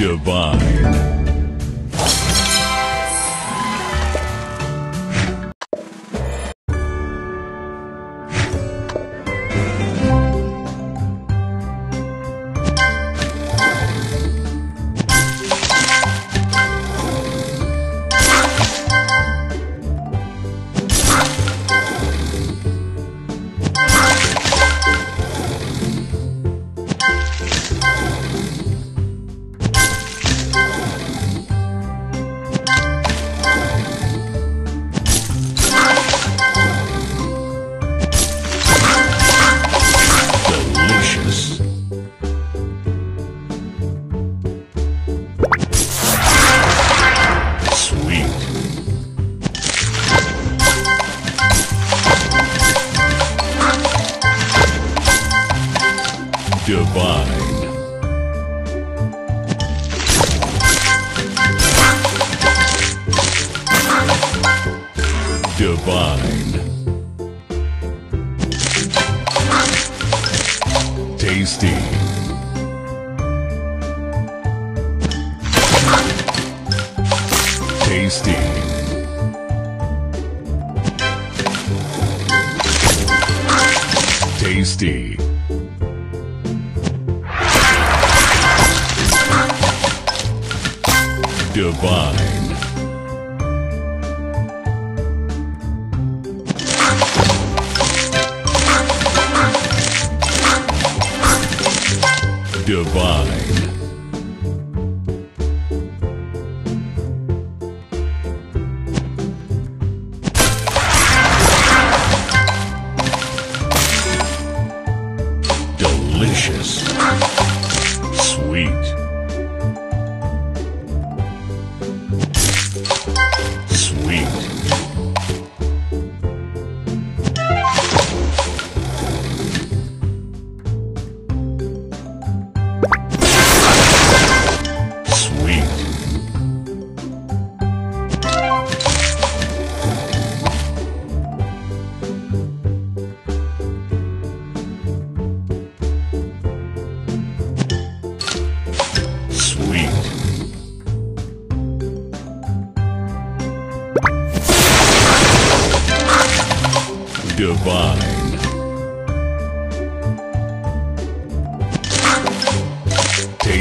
Divine.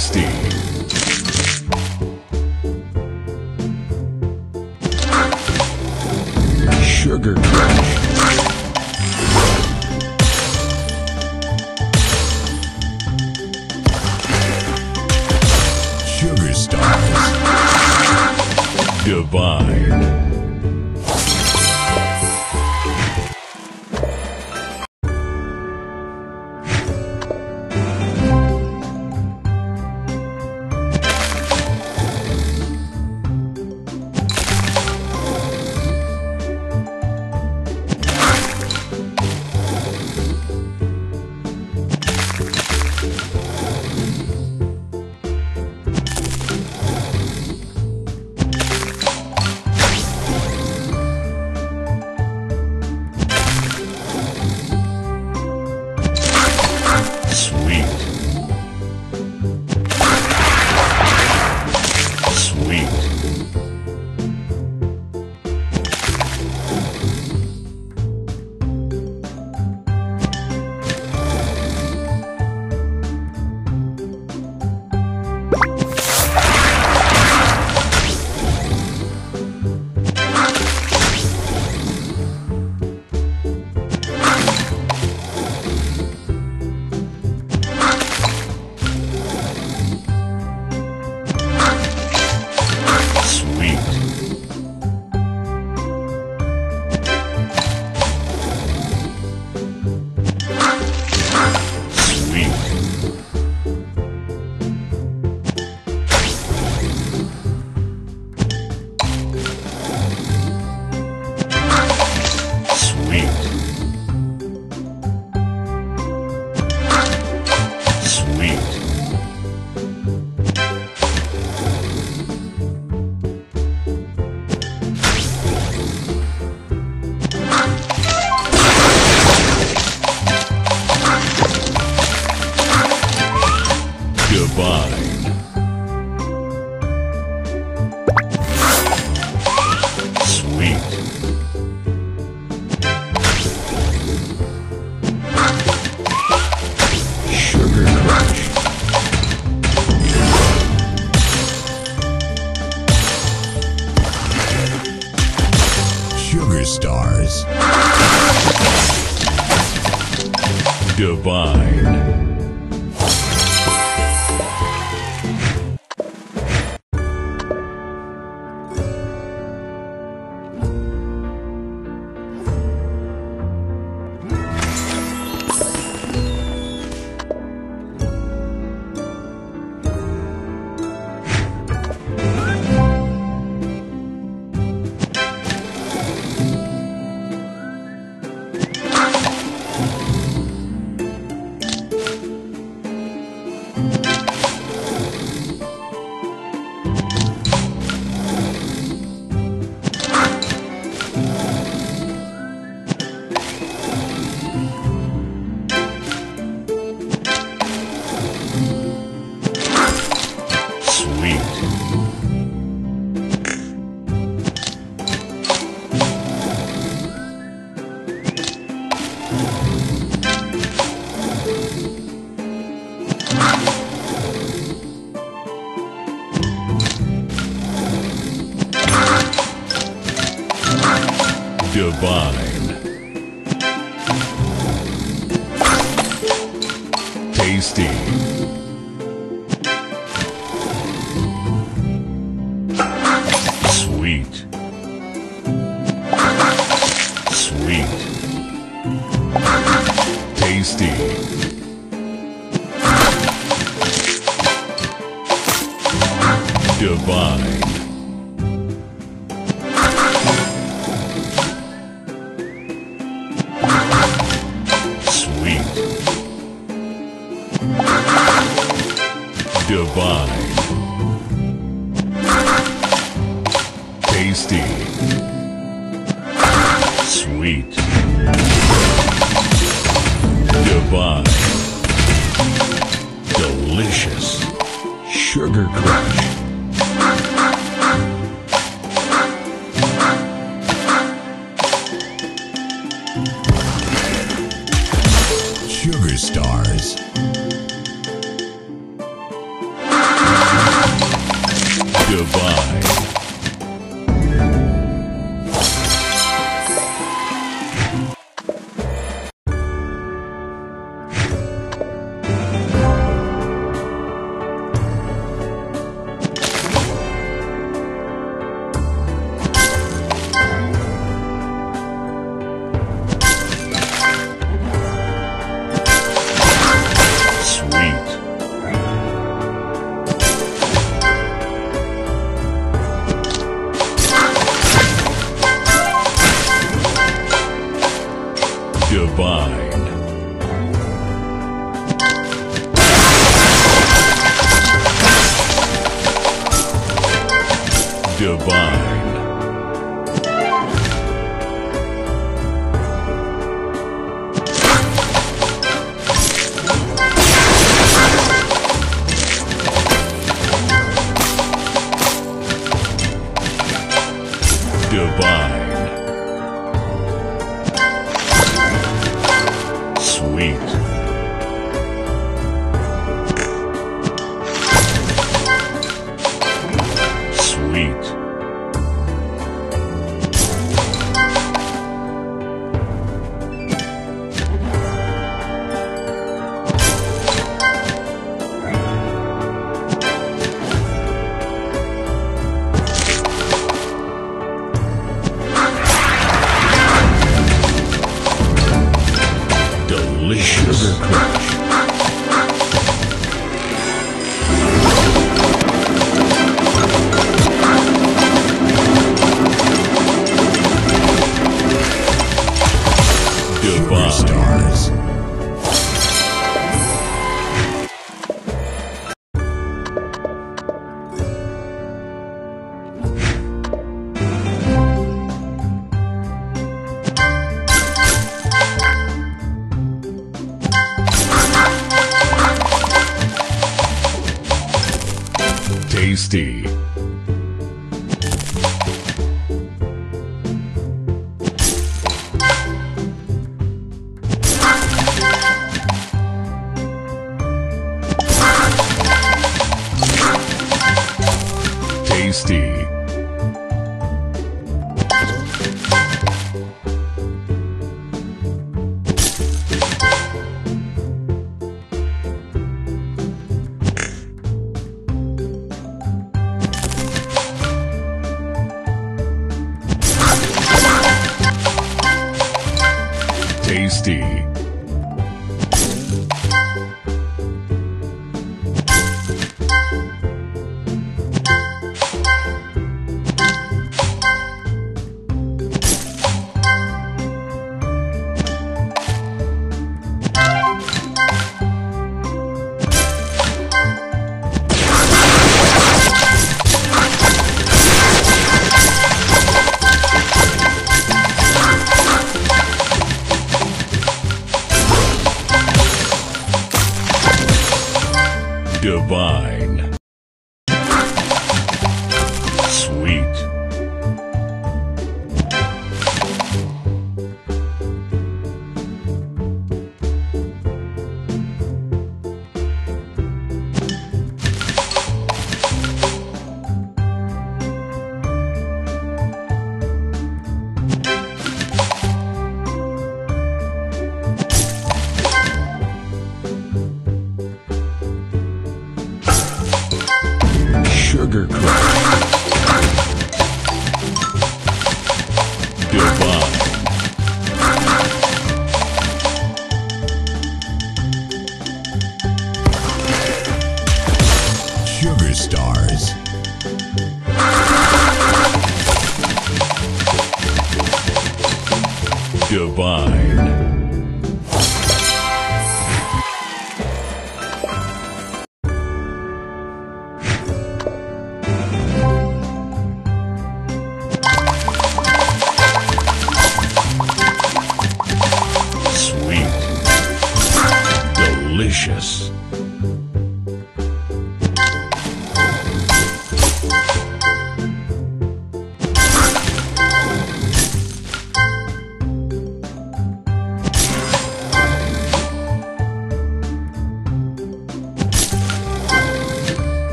Tasty. Divine.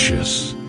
Delicious.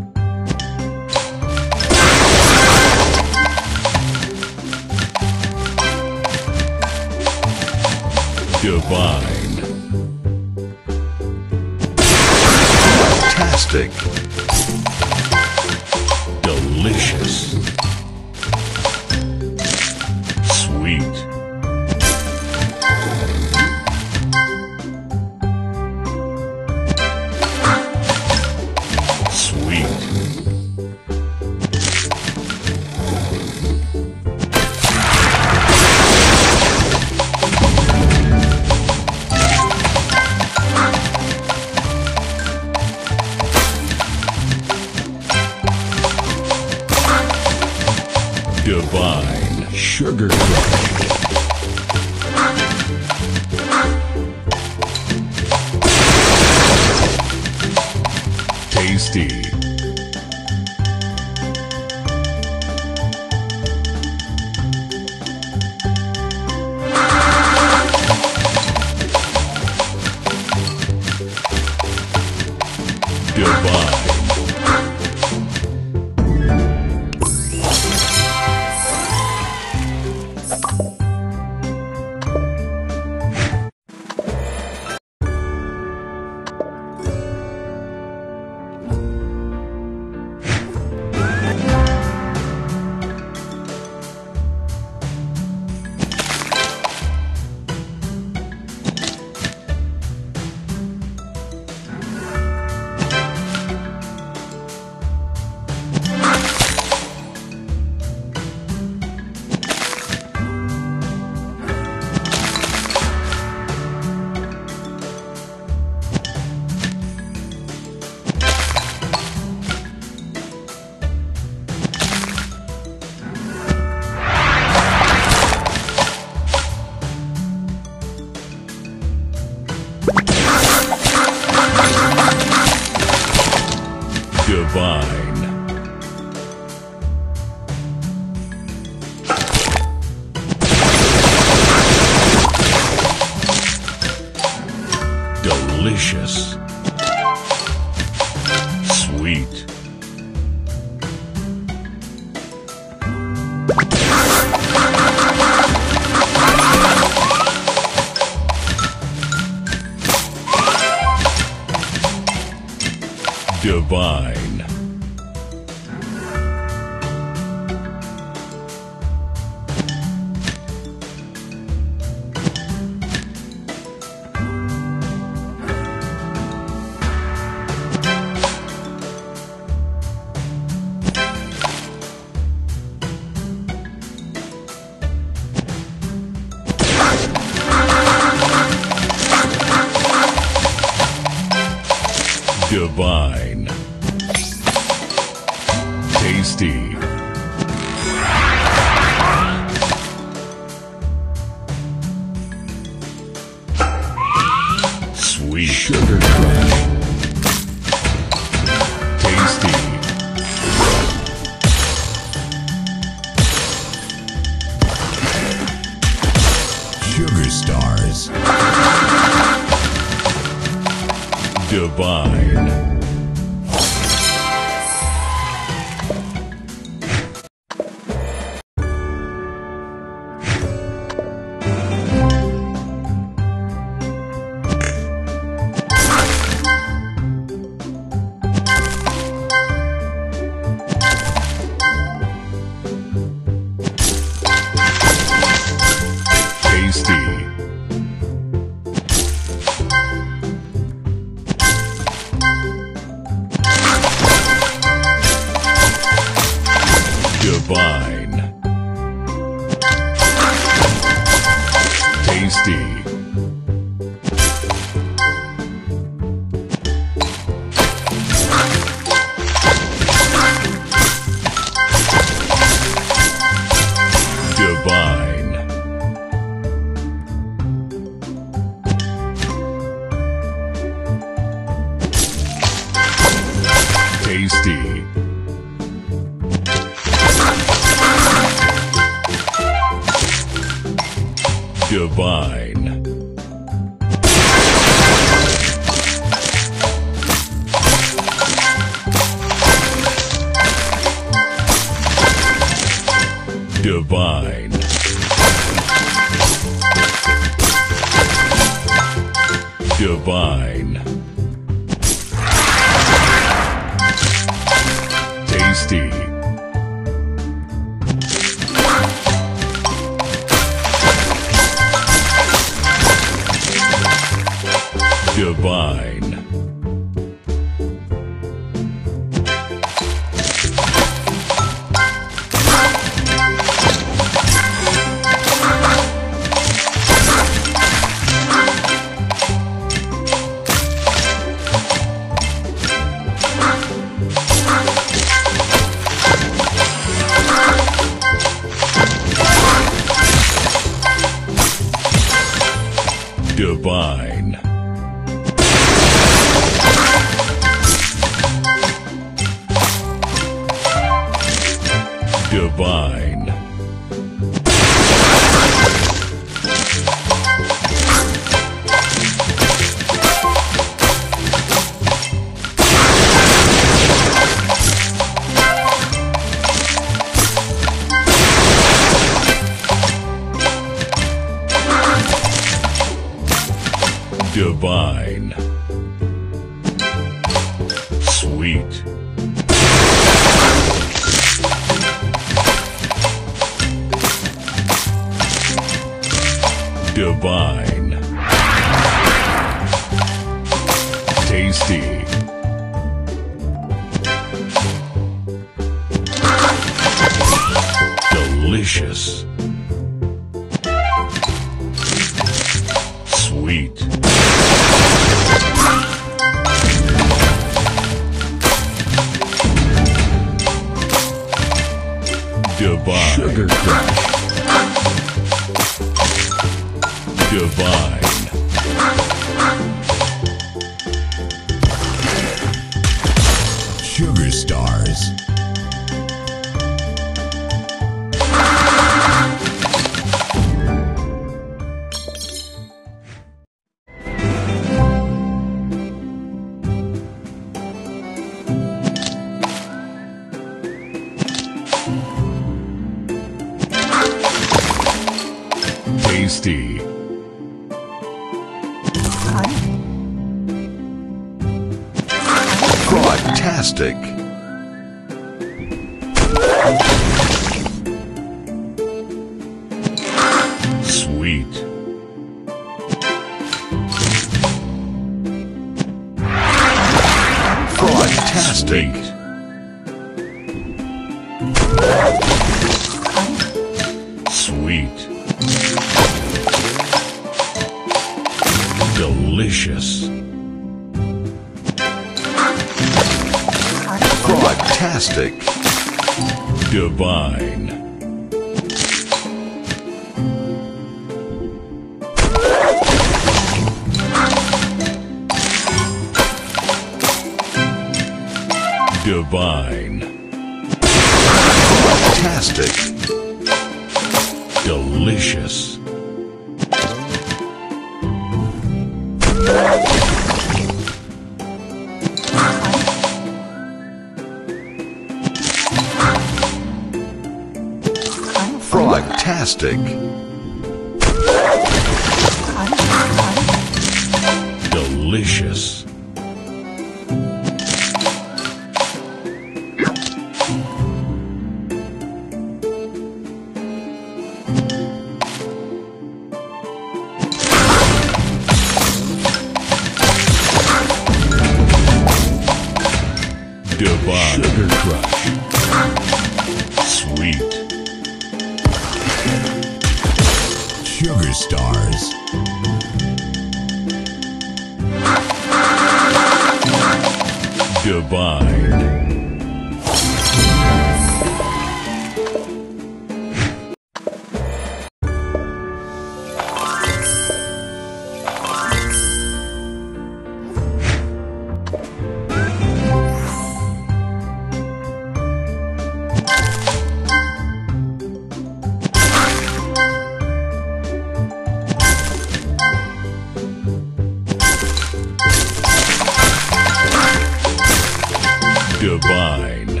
Divine.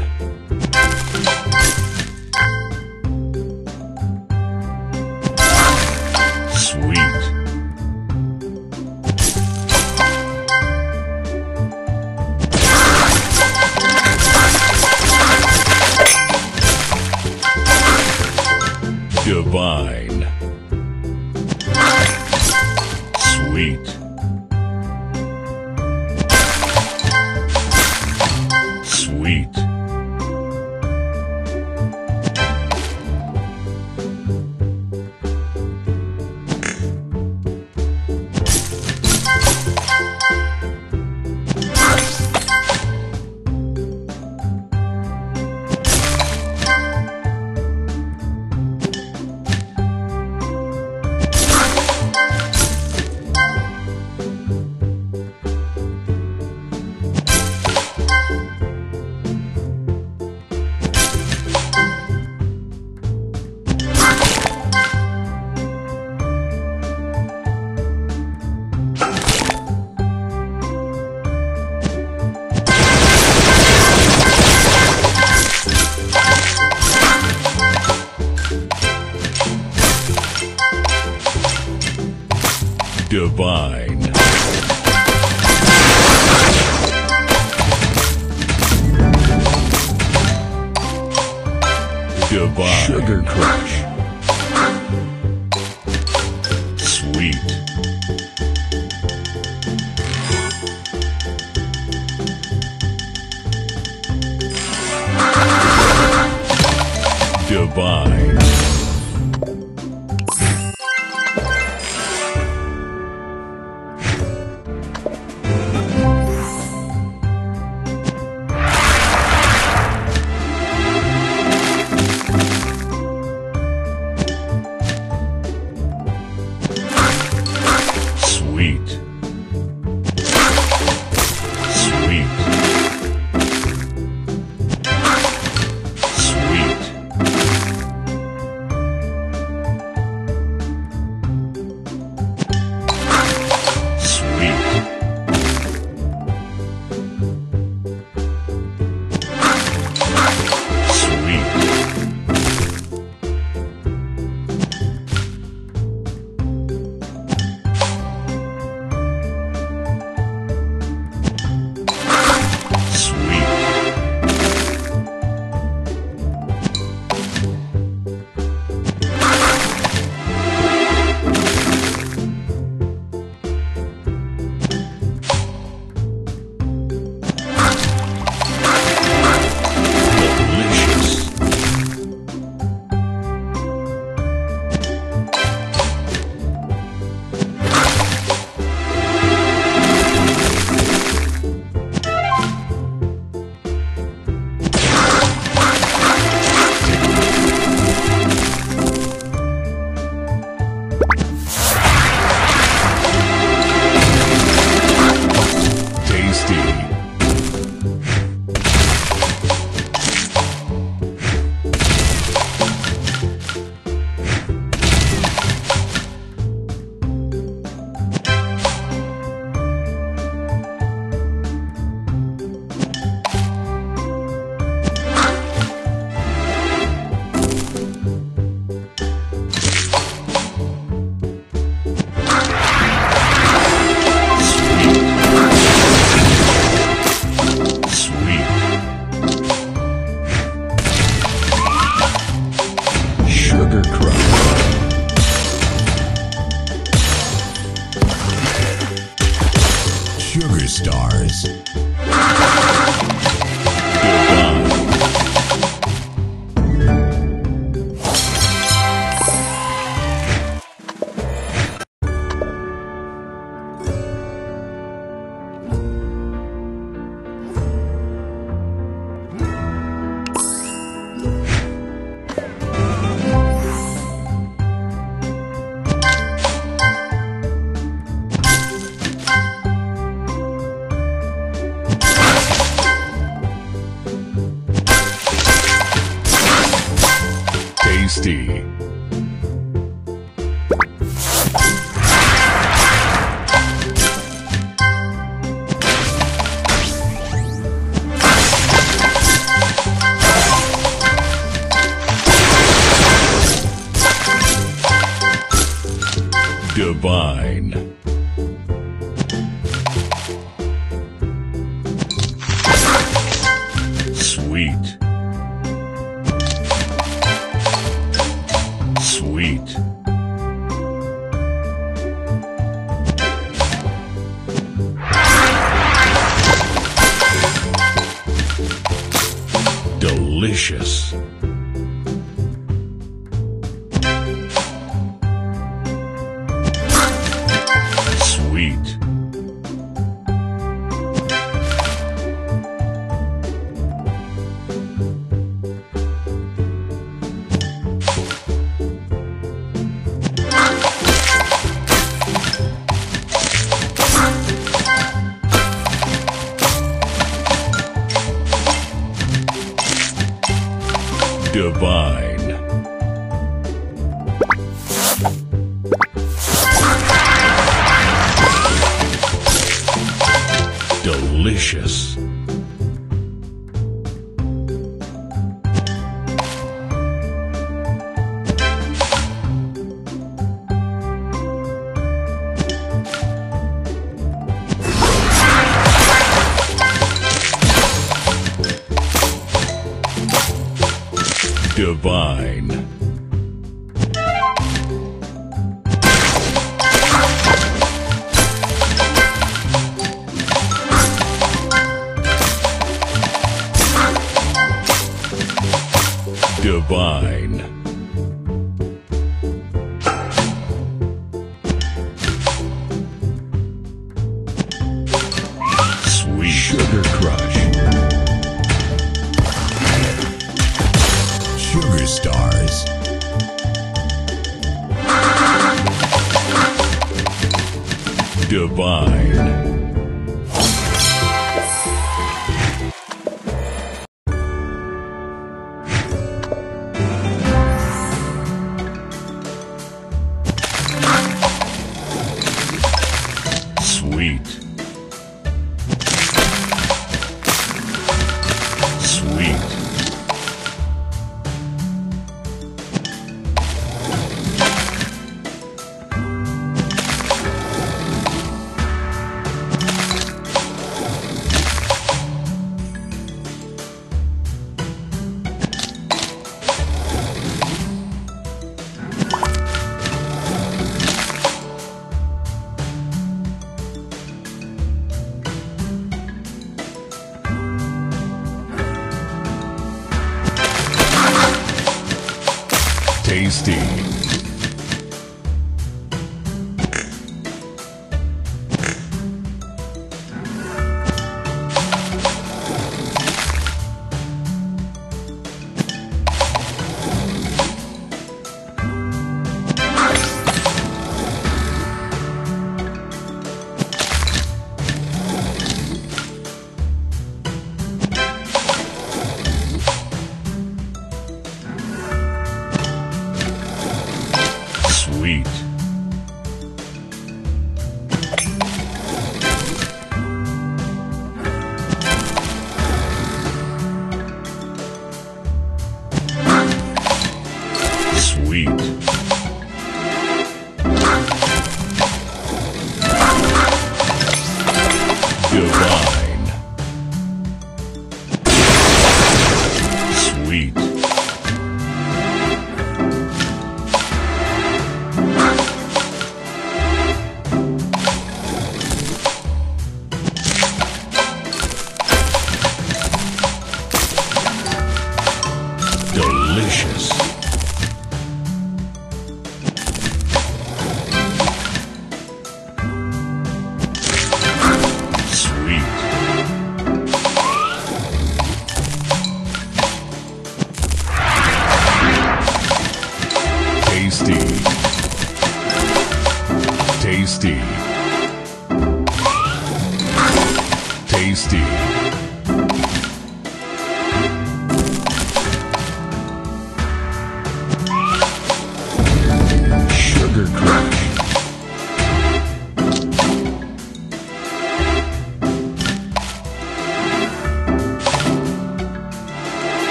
Delicious.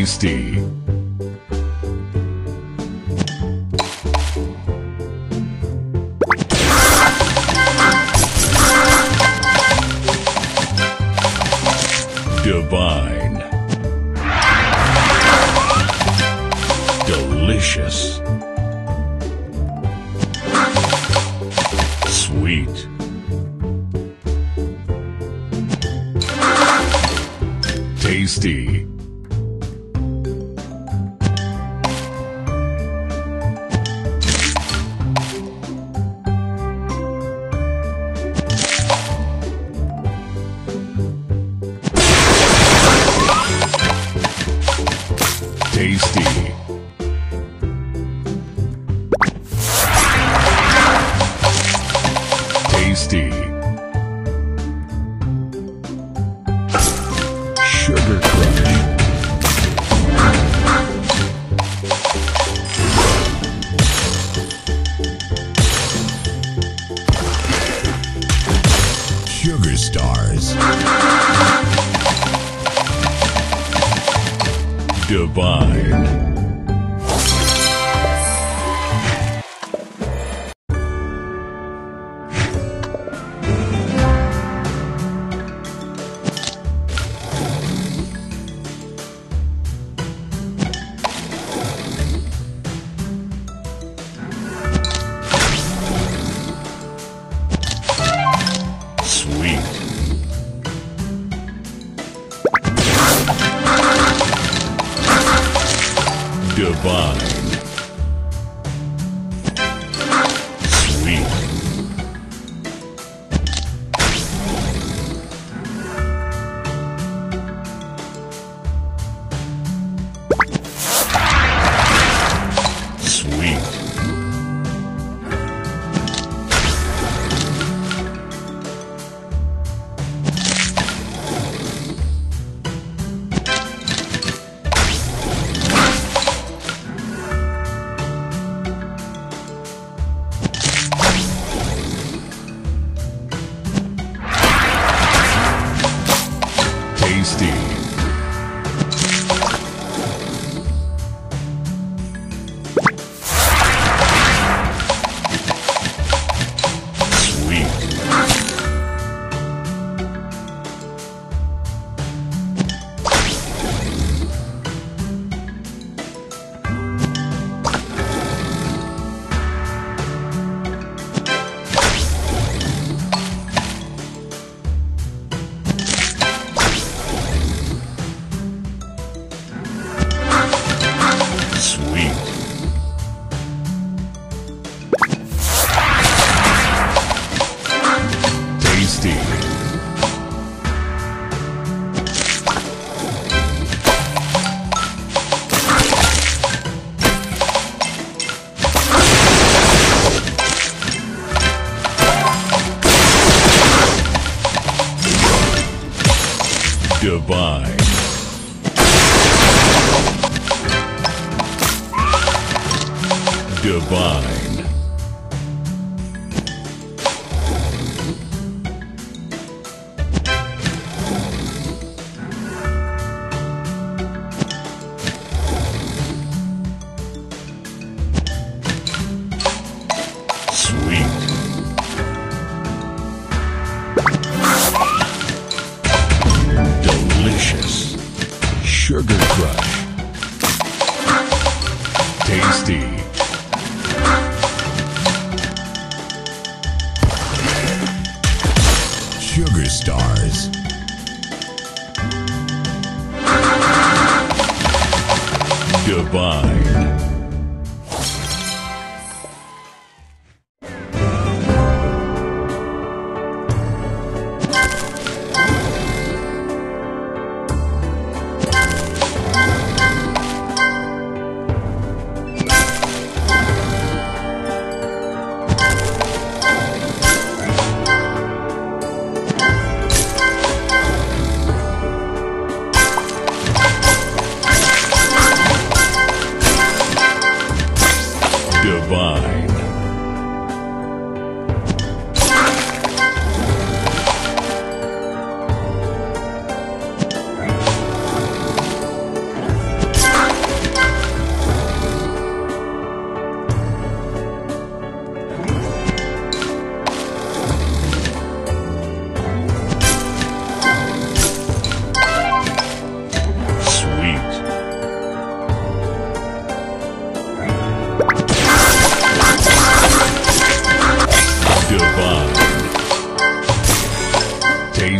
Tasty.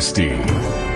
Tasty.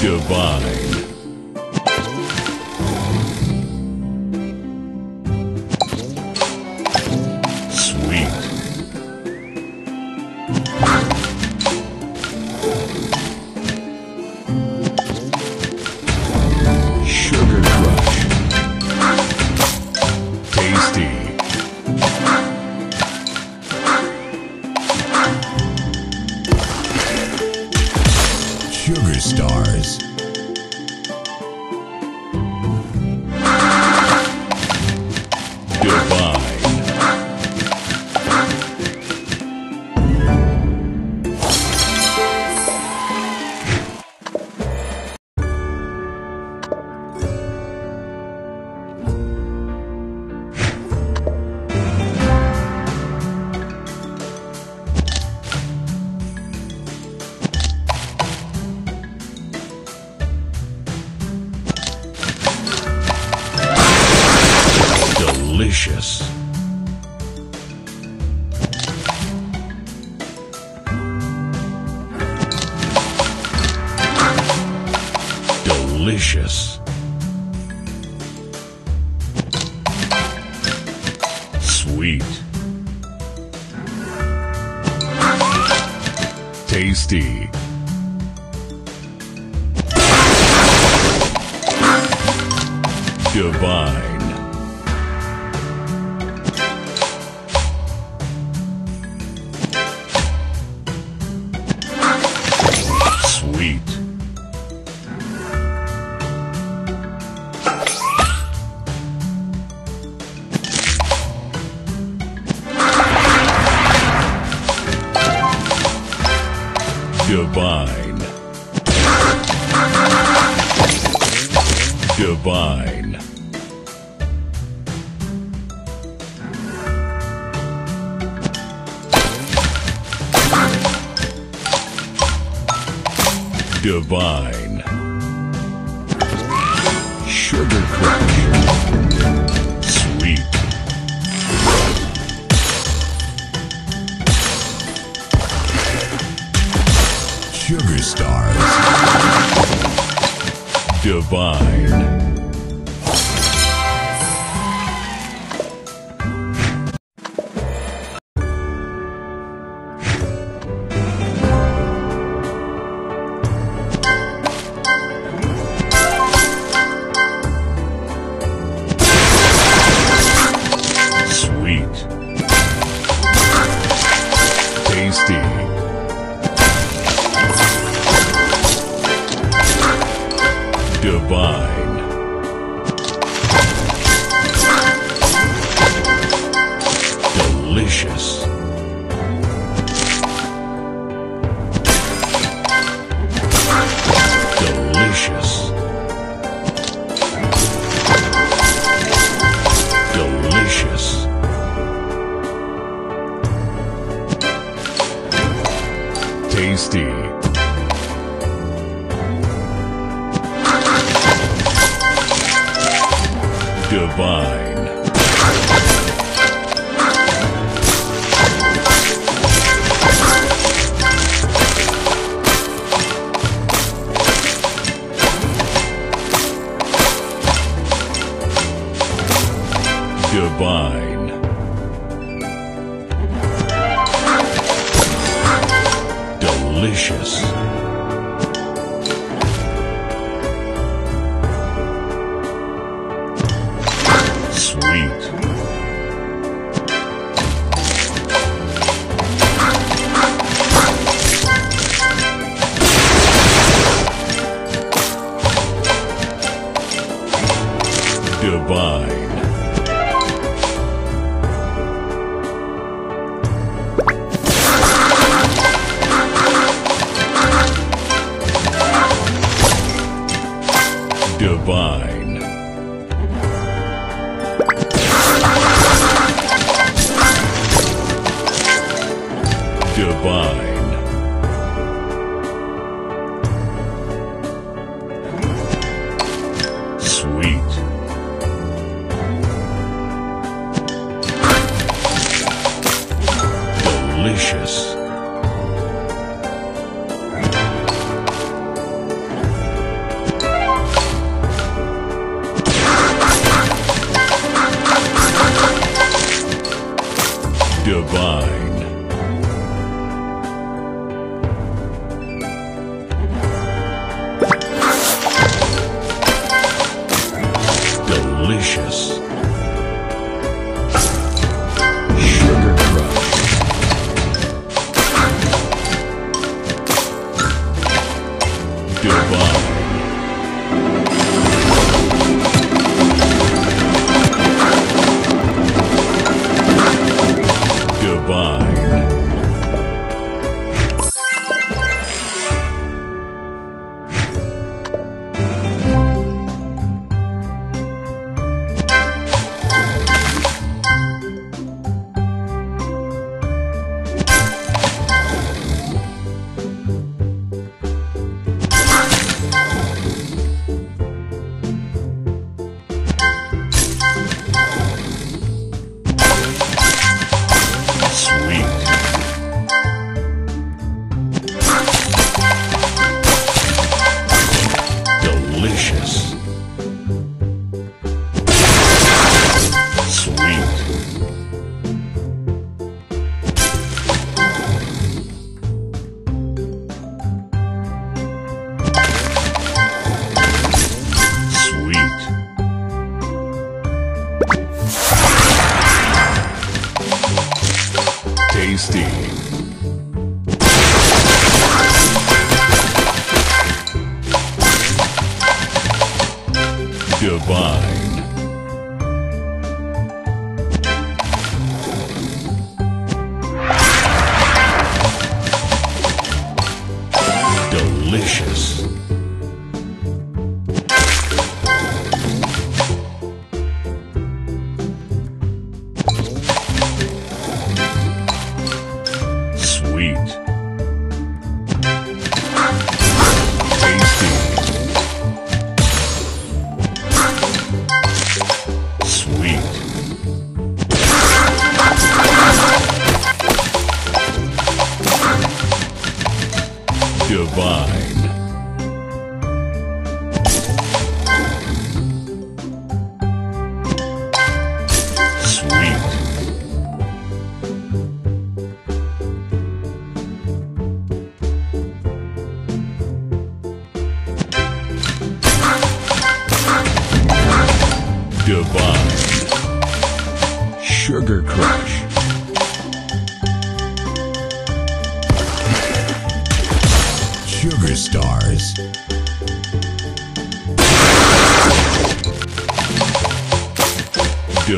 Divine. Divine.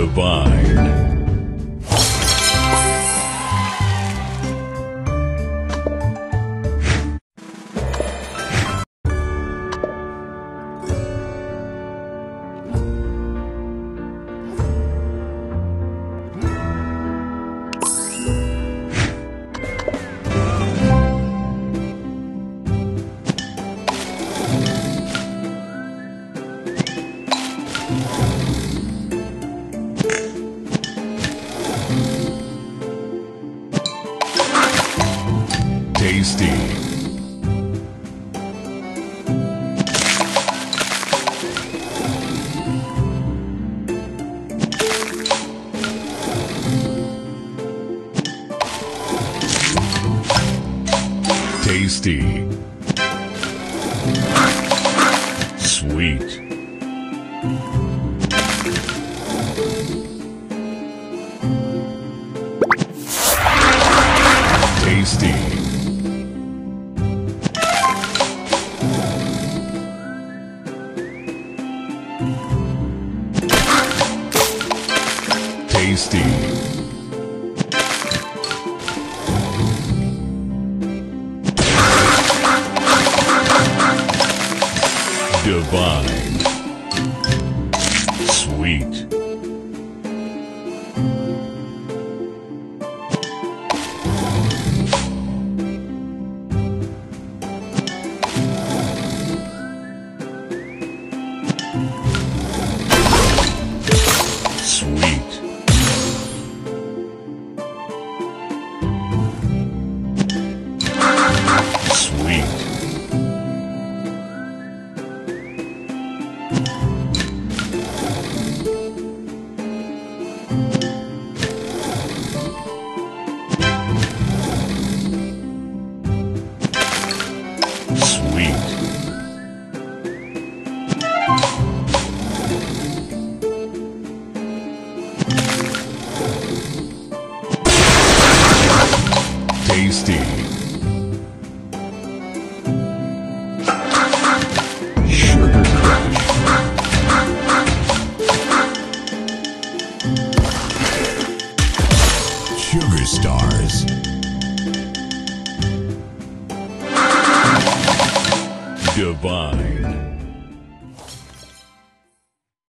Divine.